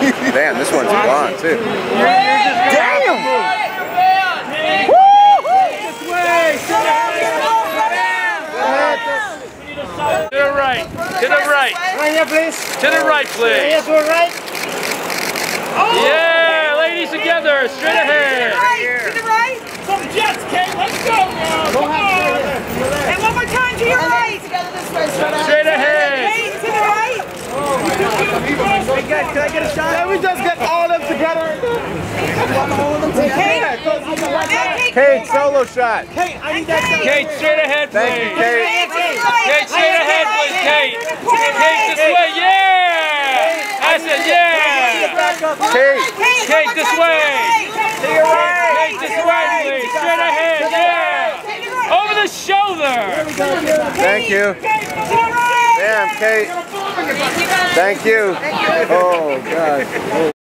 Damn, this one's gone too. Damn! To the right. To the right. Right here, please. To the right, please. Here, to the right. Yeah, ladies together, straight ahead. To the right. To the right. Some Jets, Kate. Let's go now. Come on. And one more time to your right. Together this way. Straight ahead. Hey, to the right. Can I get a shot? Can we just get all of them together? Kate. Now, Kate. Kate, solo shot. Hey, I need that shot. Kate, straight ahead, Thank you, please. Kate. Kate, to the right. Kate, straight ahead, please, Kate. Kate, this way, yeah. I said, yeah. Kate. Kate, this way. Kate, this way, please. Straight ahead, yeah. Over the shoulder. Thank you. Damn, Kate. Thank you. Oh, God.